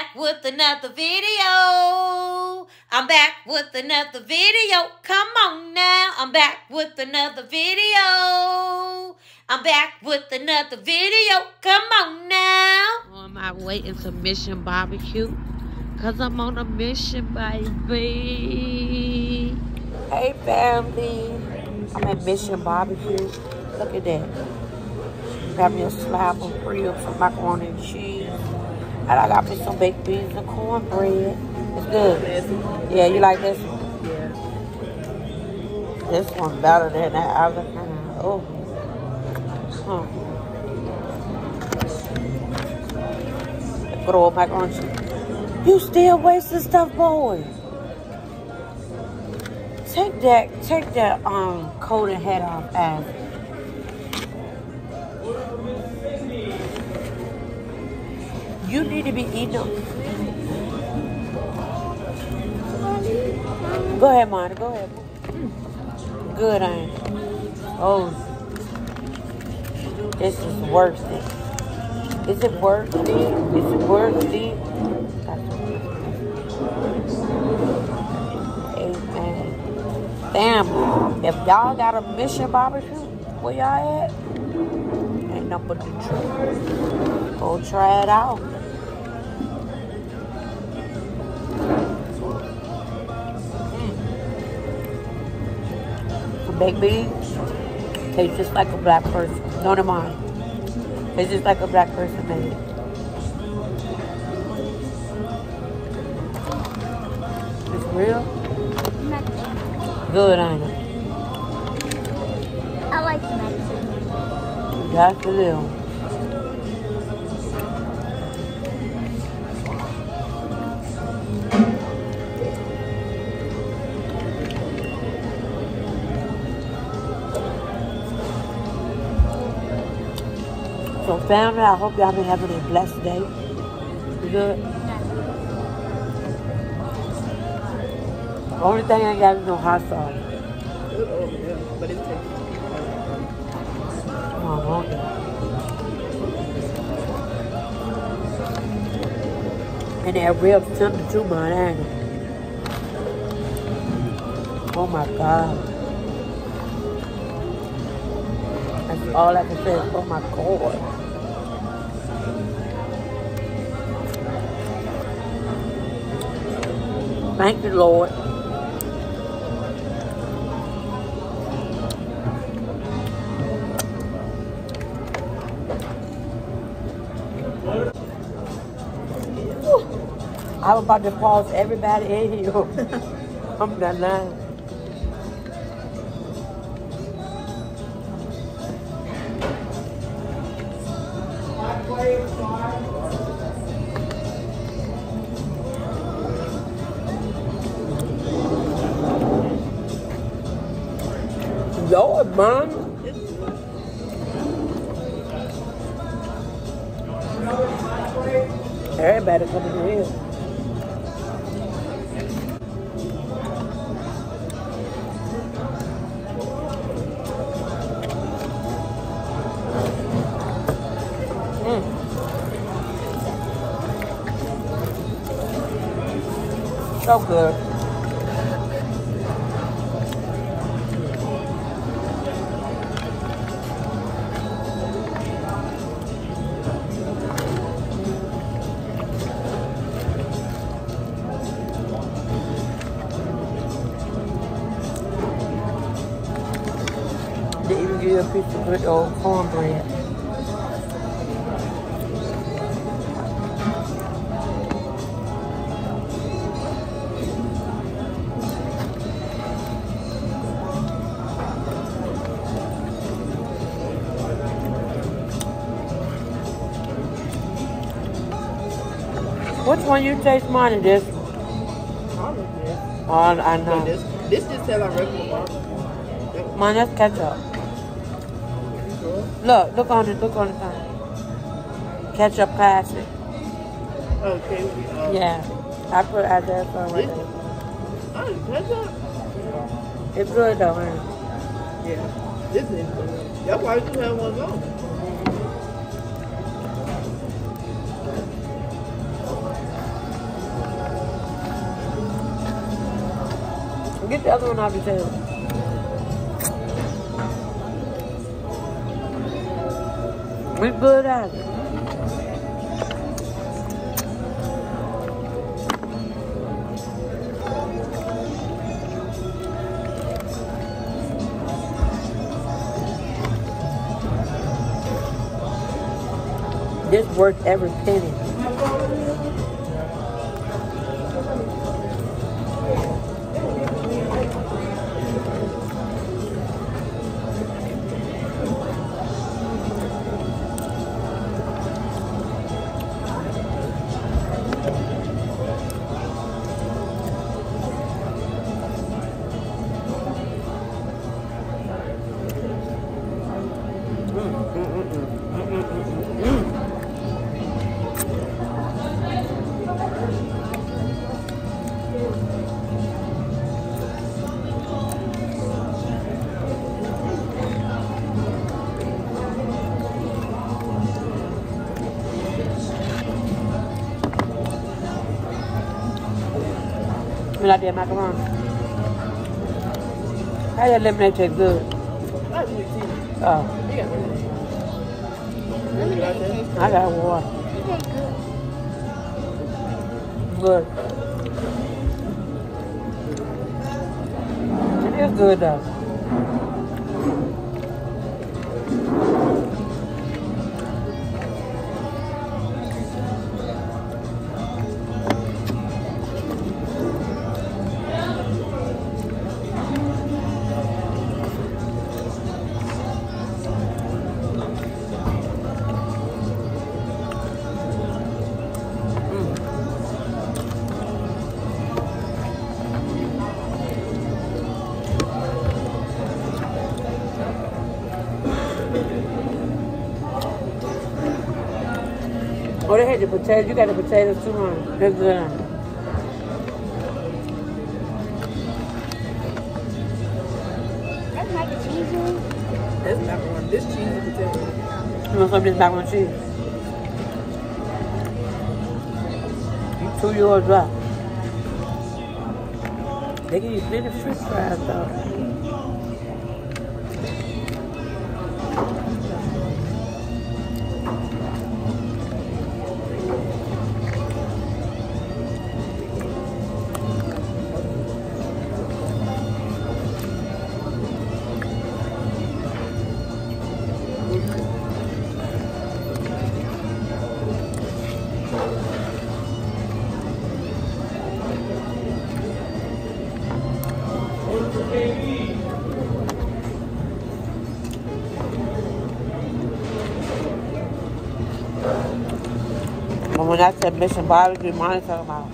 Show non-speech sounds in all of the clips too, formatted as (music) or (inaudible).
back with another video. I'm back with another video. Come on now. I'm back with another video. I'm back with another video. Come on now. On my way into Mission Barbecue. Cause I'm on a mission, baby. Hey family. I'm at Mission Barbecue. Look at that. Got me a slab of ribs, some macaroni and cheese. And I got me some baked beans and cornbread. It's good. Yeah, you like this one? Yeah. This one better than that other. Oh. Huh. Good old macaroni cheese. You still wasting stuff, boy. Take that, take that um coat and hat off, Al. You need to be eating them. Go ahead, Monica. Go ahead. Good, ain't? Oh, this is worth it. Is it worth it? Is it worth it? Amen. Damn, if y'all got a mission barbecue, where y'all at? Ain't nothing but the truth. Go try it out. The baked beans taste just like a black person. No, of mine. Tastes just like a black person made it. It's real Mexican. good, ain't it? I like the Mexican. That's the deal. So family, I hope y'all been having a blessed day. Good? Only thing I got is no hot sauce. Over there, but it tastes. Oh, okay. And that rib tender too, man? Oh my God. All I can say is, oh my God. Thank you, Lord. I was about to pause everybody in here. (laughs) I'm done now. Lord, man. Everybody coming in here. So good. They even give you a piece Which one you taste mine and this? All of this. Oh, I know. this, this just said like regular. Mine is ketchup. Look, look on it, look on the thing. Ketchup classic. Okay. Uh, Yeah. I put out there for right there. Oh, that's up. It's good though, man. Yeah. This is good. That's why you have one on. Get the other one off your table. We good at it. This worth every penny. That macaroni? How that lemonade taste good? I. Oh, got I got water. Good. It is good though. Oh, they had the potatoes. You got the potatoes too, huh? They're. That's mac and cheese. one. That's macaroni. This cheese is potato. You want some of this macaroni and cheese? You two yours up. They give you plenty of french fries though. When I said mission barbecue, mine talking about.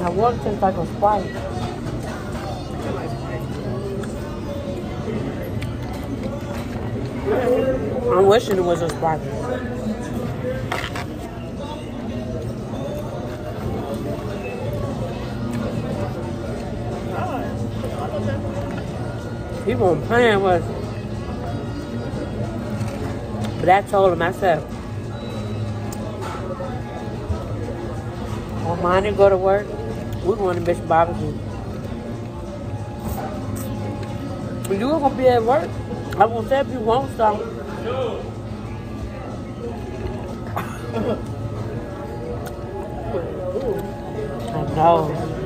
Now water tastes like a Sprite. I'm wishing it was a Sprite. He wasn't playing was he? But I told him, I said, on mine go to work, we're going to Mission Barbecue. But you going to be at work. I was to say if you some. (laughs) I know.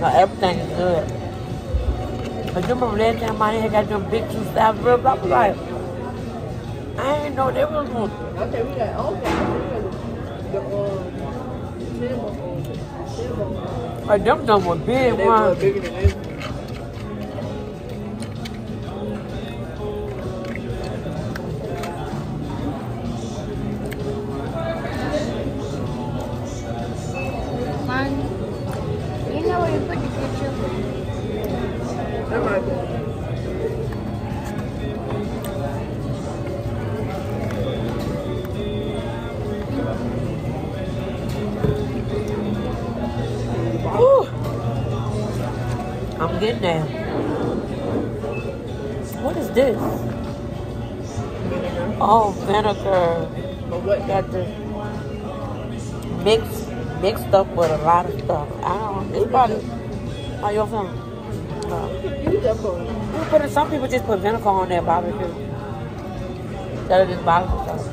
Now everything is good. But you remember last time I had got them big two stab ribs? I was like, I ain't know they was one. Okay, we got okay. The um, cinnamon, cinnamon. Like them them were big They were ones. bigger than This? Oh, vinegar. But what? Got this mixed mixed up with a lot of stuff. I don't. know. It's probably. How your phone? Uh, you put some people just put vinegar on their barbecue. Instead of just barbecue sauce.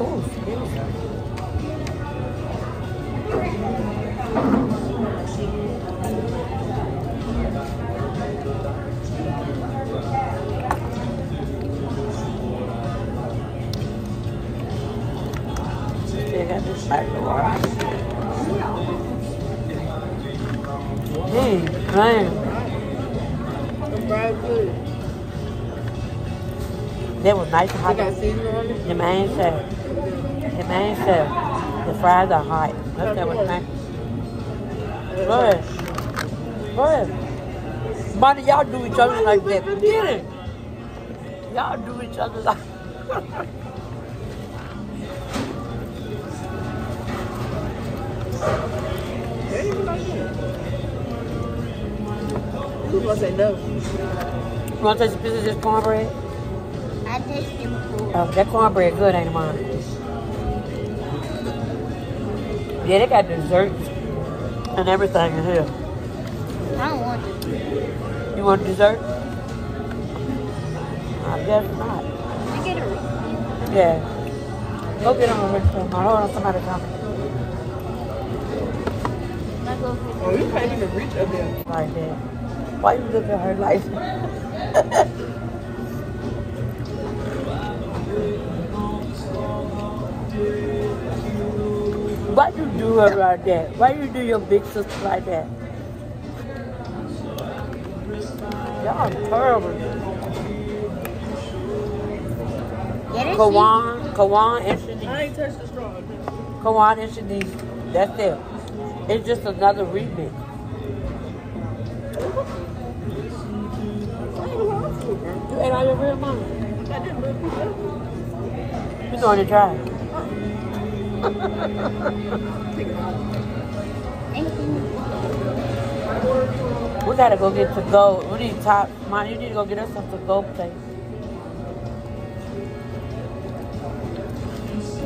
Ooh, excuse me. Still got this back of water. The fried food. That was nice and hot. got seasoning on it. The man said, the man said, the fries are hot. That's that was nice. Go ahead. Go ahead. Y'all do each other like that. Get it. Y'all do each other like They ain't that. You gonna say no? You want to taste a piece of this cornbread? I tasted before. Oh, that cornbread good, ain't it, Mom? Yeah, they got desserts and everything in here. I don't want it. You want dessert? I guess not. I get a Reese's. Yeah. Go get them a rich one. Hold on, somebody coming. I Oh, you can't even reach up there. Like that. Why you look at her like (laughs) Why you do her like that? Why you do your big sister like that? Y'all terrible. Get it? Kawan, Kawan and Shanice. I ain't touched the straw. Kawan and Shanice. That's it. It's just another remix. I ain't want. You ate all your real money. I didn't really pick it up. You going to try? We gotta go get to go. We need top. Mom, you need to go get us some to go plate.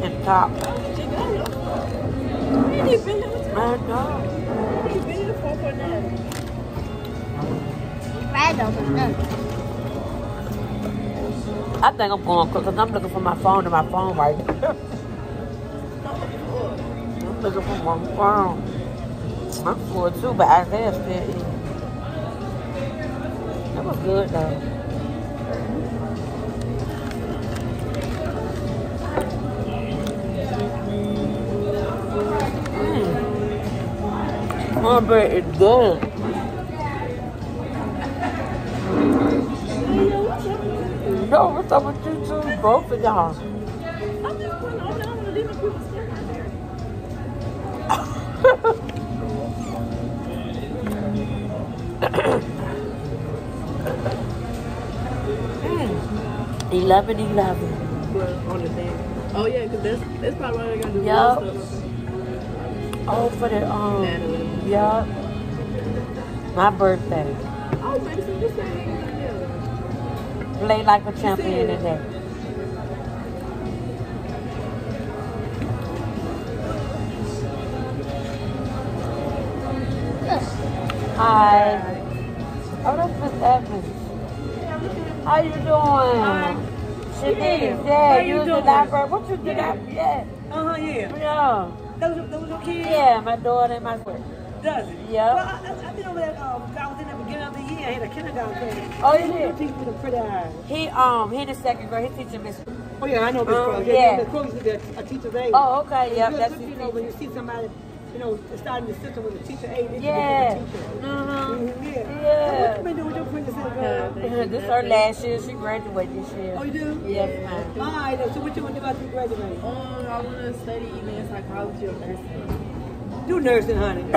And top. I know. I think I'm going because I'm looking for my phone and my phone right (laughs) looking for my phone. I'm full too, but Isaiah still eating. That was good though. Mm. Cornbread is good. No, what's up with you two? Both of y'all. 11 11. Well, on the thing. Oh yeah, cause that's that's probably why they gotta do stuff. Oh, for the, um, Natalie. yeah. My birthday. Oh, Mason, you. Play like a champion today. Hi. Oh, that's Miss Evans. How you doing? Shanice, yeah, How you you was the doing? What you did? I, yeah, Uh-huh, yeah. yeah. Those, those your kids? Yeah, my daughter and my son. Does it? Yeah. Well, I, I, I've been over there, um, I was in the beginning of the year, I had a kindergarten class. Oh, you did? Teach me the pretty eyes. He um he in the second grade. He teaching Miss. Oh, yeah, I know Miss Um, Crowley. yeah. Miss Crowley's a, a teacher's aide. Oh, okay, yeah. That's good, you know, when you see somebody, you know, starting the system with a teacher aide, they Yeah. can become teacher. Uh-huh. Mhm, yeah. Yeah. What you been doing with your princess, girl? this her last year. She graduated this year. Oh, you do? Yes, ma'am. All right, so what you want to do after you graduate? Um, I want to study either in psychology or nursing. Do nursing, honey. (laughs)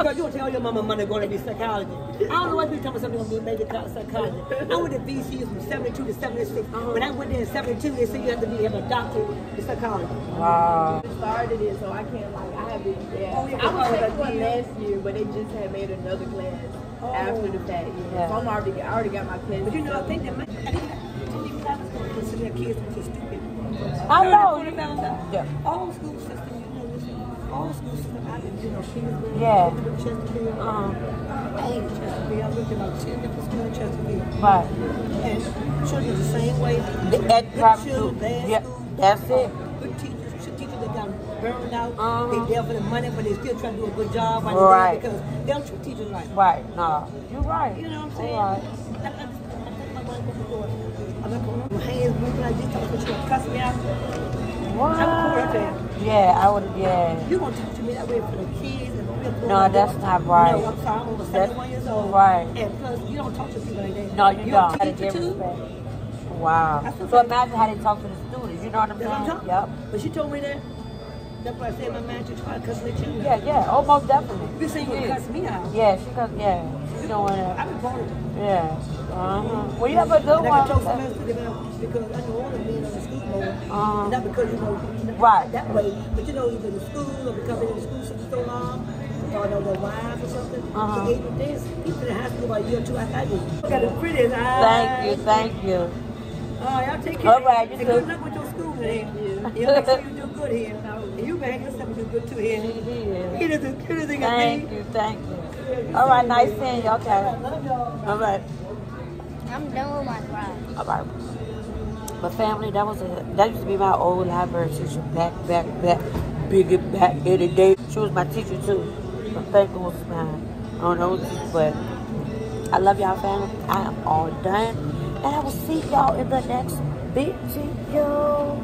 Because you want to tell your mama money going to be psychology. I don't know why you tell me something going to be major co- psychology. I went to VCU from 72 to 76. When I went there in 72, they said you have to be have a doctorate in psychology. Wow. started it, so I can't like I haven't. Yeah, Oh, yeah, I was taking one last year, but they just had made another class after the fact. Yeah. Yeah. So I'm already, I already got my class. But you know, I think that my, I think I think going to consider their kids to be stupid. I know. When I found out, Yeah. all school system, you know, listen, all school system, I did, you know, Kingsville, Yeah. Chesterfield. Uh-huh. I hate Chesterfield. I looked at about 10 different schools in Chesterfield. Right. And children the same way. The ed Good prep children, too. bad Yep, school. that's it. Good teachers burned out. Uh-huh. They there for the money, but they still trying to do a good job. Right. Because they don't treat teachers right. Right. No. You're right. You know what I'm saying? All right. I, I, I. I'm not my hands moving like this. Going cuss me out. What? I'm cool right there. Yeah, I would. Yeah. You to talk to me that way for the kids No, that's not right. No, I'm sorry. I'm over That's 71 years old. right. And plus, you don't talk to people like that. No, you You're don't. Gotta teacher too. Wow. So imagine how they talk to the students. You know what I'm That's what I'm saying? Yep. But she told me that. That's why I said my man, to cuss me too. Yeah, yeah. Oh, most definitely. You say you She would cuss me out. Yeah, she could. Yeah, she doing it. I've been vulnerable. Yeah. Uh huh. Well, you have a good And I one. some because I know all of being on the school board. Uh-huh. Not because, you know, Right. that way, but you know, in the school or because they're in the school so long, or I know their wives or something. Uh-huh. So even this, people in high school about a year or two after I did. Got the prettiest eyes. Thank you, thank you. Oh, y'all take care. All right, you and too. good luck with your school here. You know, make sure you do good here. (laughs) And you behave yourself and do good to here. She is. He doesn't, he doesn't get Thank me. you, thank you. All right, nice seeing you. Okay. Love y'all. All right. I'm done with my fries. All right. But family, that was a that used to be my old library teacher back, back, back, bigger back in the day. She was my teacher too. I think it was mine. I don't know, but I love y'all family. I am all done. And I will see y'all in the next video.